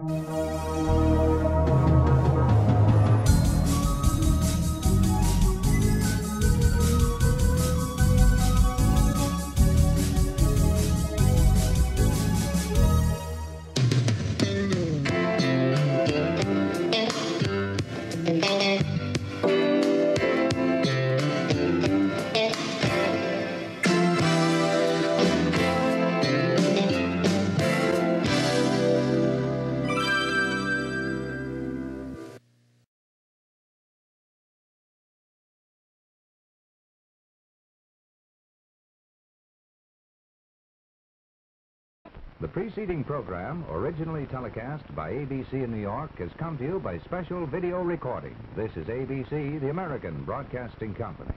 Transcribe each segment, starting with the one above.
Thank you. The preceding program, originally telecast by ABC in New York, has come to you by special video recording. This is ABC, the American Broadcasting Company.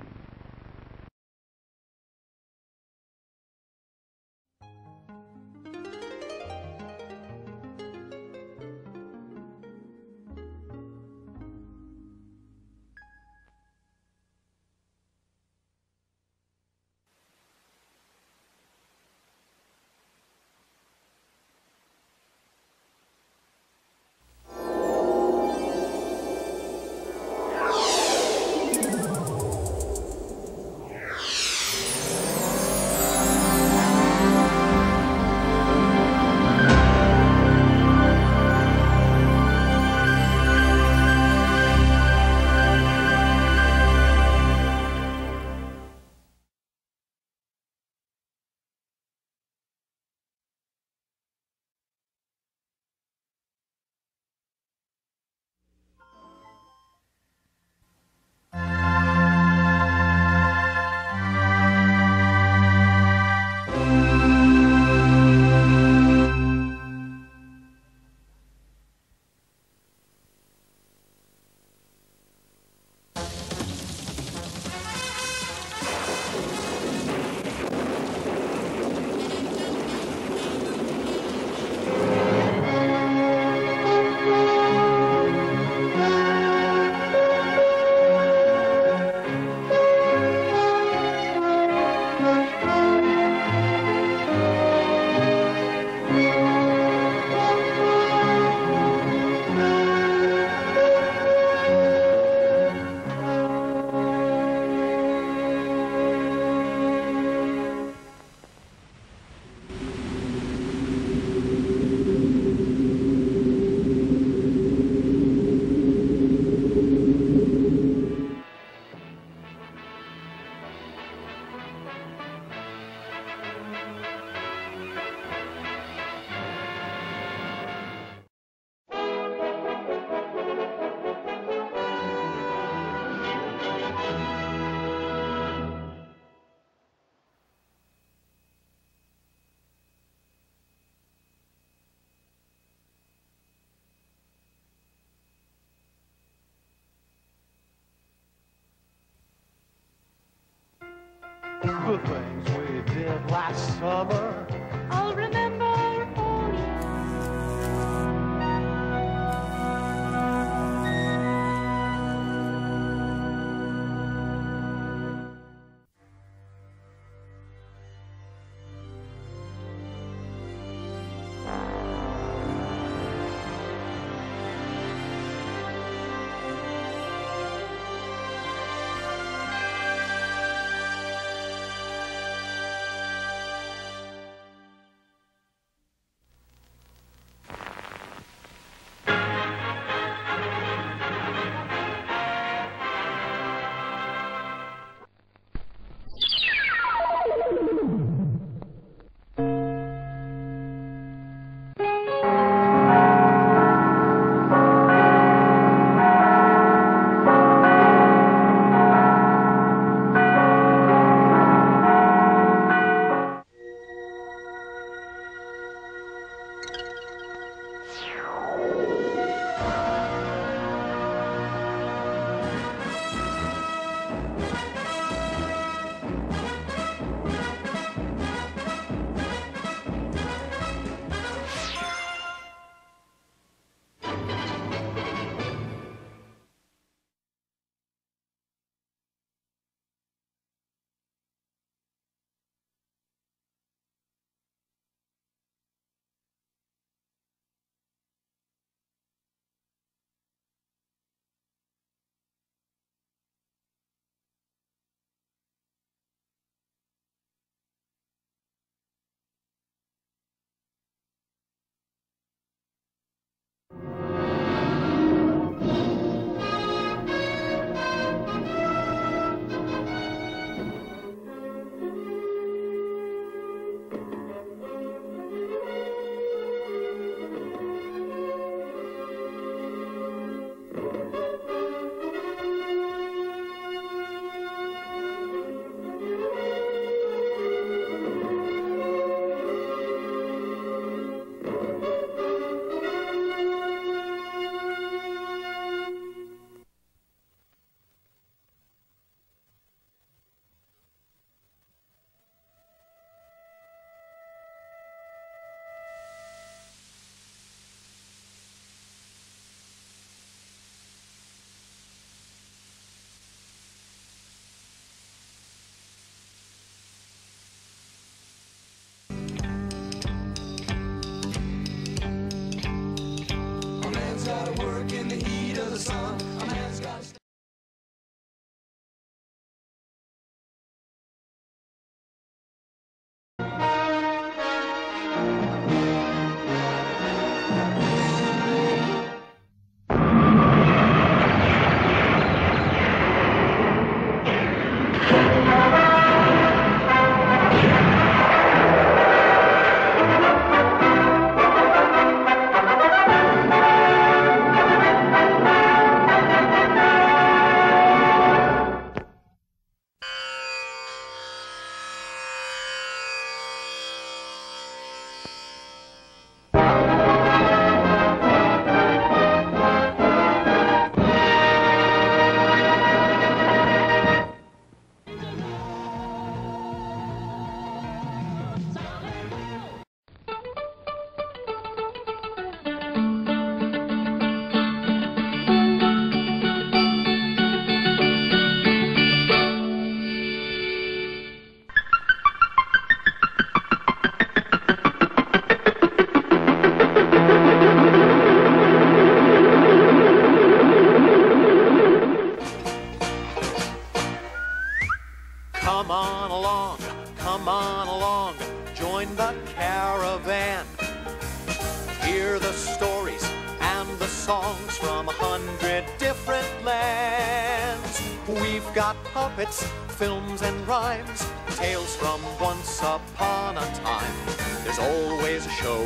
Songs from a hundred different lands. We've got puppets, films and rhymes, tales from once upon a time. There's always a show,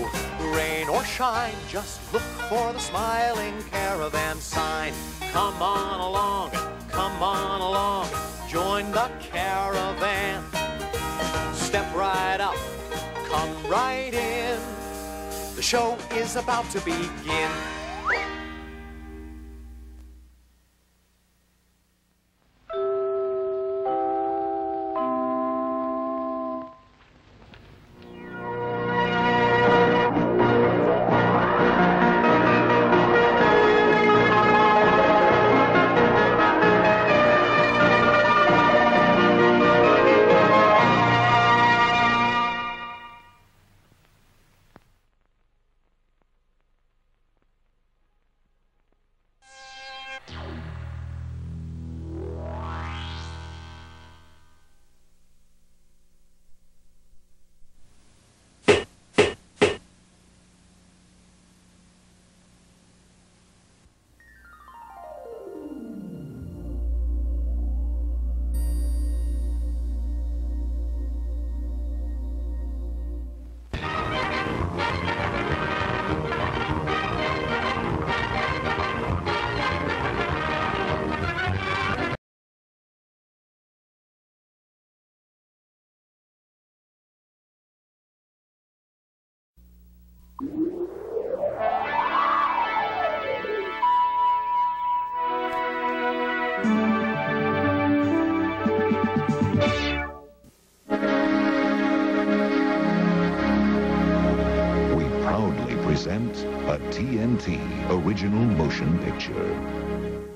rain or shine, just look for the smiling caravan sign. Come on along, come on along, join the caravan. Step right up, come right in. The show is about to begin. Original motion picture.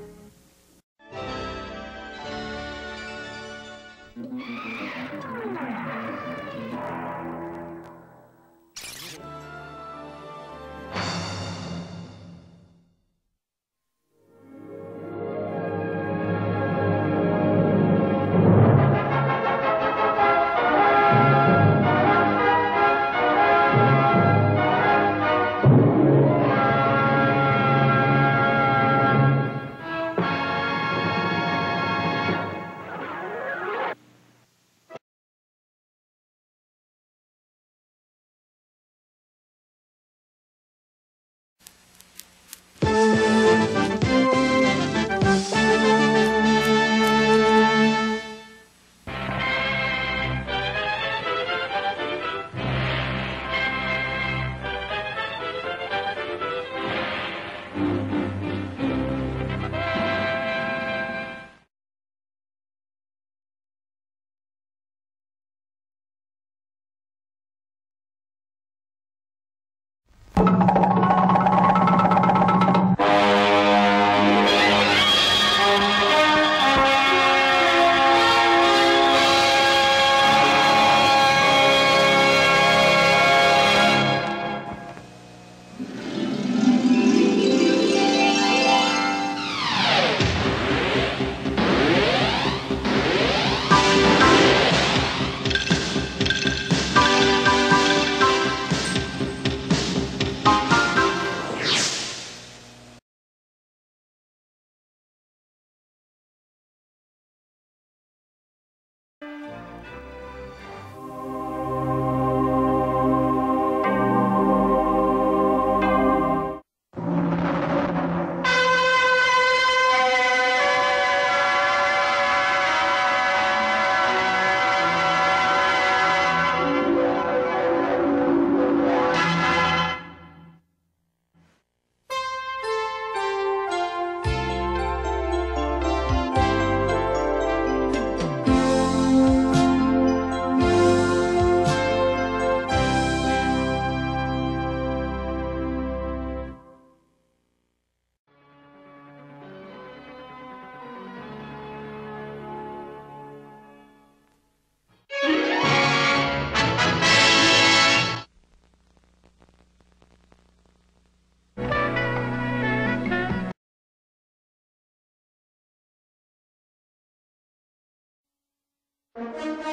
You.